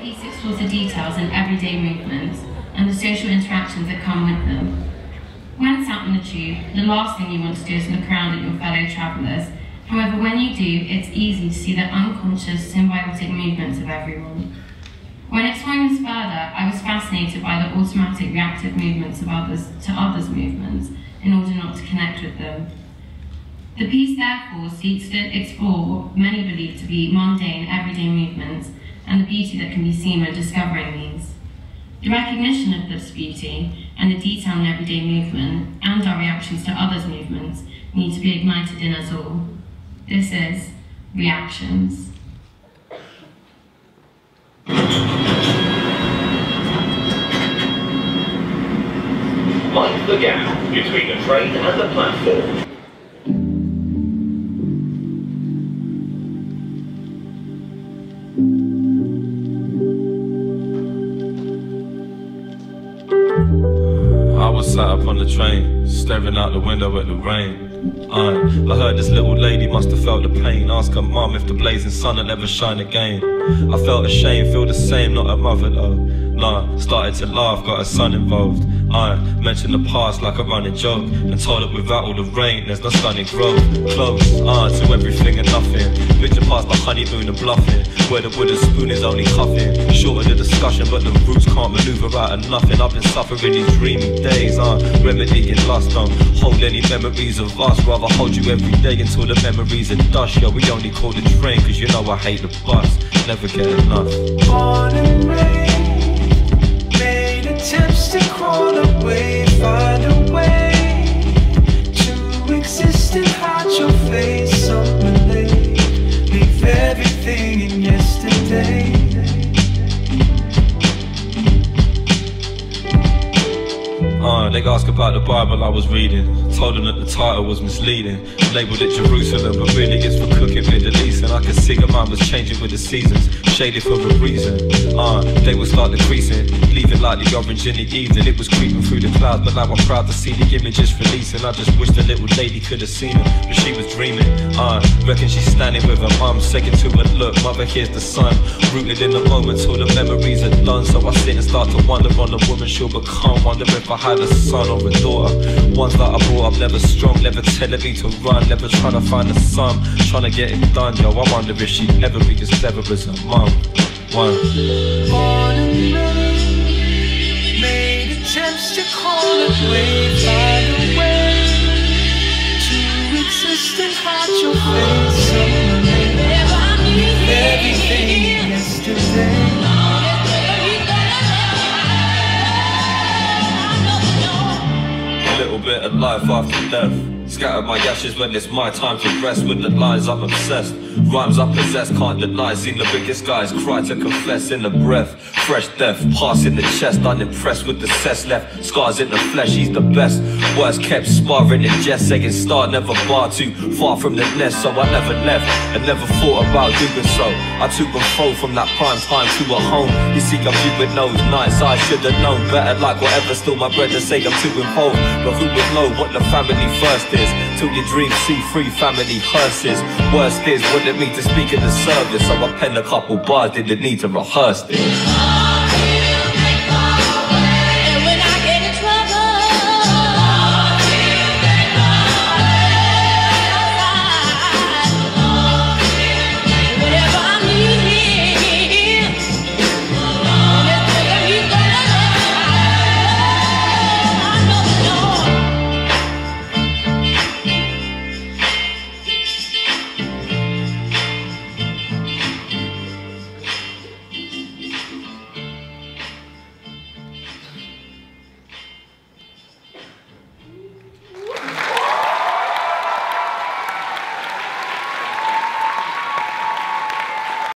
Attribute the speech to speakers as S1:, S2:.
S1: piece explores the details in everyday movements and the social interactions that come with them. When sat on the tube, the last thing you want to do is look around at your fellow travellers. However, when you do, it's easy to see the unconscious symbiotic movements of everyone. When exploring this further, I was fascinated by the automatic reactive movements of others to others' movements in order not to connect with them. The piece therefore seeks to explore what many believe to be mundane, everyday movements and the beauty that can be seen when discovering these. The recognition of this beauty and the detail in everyday movement and our reactions to others' movements need to be ignited in us all. This is Reactions.
S2: Mind the gap between the train and the platform.
S3: Up on the train, staring out the window at the rain. I heard this little lady must have felt the pain. Ask her mum if the blazing sun will ever shine again. I felt ashamed, feel the same, not a mother though. Nah, started to laugh, got a son involved. I mentioned the past like a running joke and told her without all the rain, there's no sun in growth. Close, ah, to everything and nothing. Picture past my honeymoon and bluffing, where the wooden spoon is only huffing. Short of the discussion, but the roots can't maneuver out of nothing. I've been suffering these dreamy days, ah, remedying lust. Don't hold any memories of us, rather hold you every day until the memories are dust. Yo, we only call the train, cause you know I hate the bus. Never get enough.
S4: Made attempts to crawl away, find a way to exist and hide your face. Some relate, leave everything in yesterday.
S3: Uh, they ask about the Bible I was reading. Told them that the title was misleading. Labeled it Jerusalem, but really it's for cooking Middle East. And I could see a mind was changing with the seasons. Shaded for a reason. Uh, they would start decreasing. Leaving like the orange in the evening. It was creeping through the clouds, but now I'm proud to see the images releasing. I just wish the little lady could have seen them, but she was dreaming. Uh, reckon she's standing with her mum, second to her look. Mother, here's the sun. Rooted in the moment till the memories are done. So I sit and start to wonder on the woman she'll become. Wonder if I had a son or a daughter. Ones that I brought up never strong, never telling me to run, never trying to find a son, trying to get it done. Yo, I wonder if she'd ever be as clever as her mum. One.
S4: To crawl away, find a way to exist and hide your face.
S3: Little bit of life after death. Scatter my ashes when it's my time to rest. With the lines I'm obsessed. Rhymes I possess, can't deny. Seen the biggest guys cry to confess in the breath. Fresh death, pass in the chest. Unimpressed with the cess left. Scars in the flesh, he's the best. Worst kept sparring in jest. Saying star never bar too far from the nest. So I never left and never thought about doing so. I took and fro from that prime time to a home. You see, I'm with nose nice. I should have known better. Like whatever, still my brother say I'm too involved. But who would know what the family first is? Till your dreams see free family hearses. Worst is, wanted me to speak in the service. So I penned a couple bars, didn't need to rehearse it.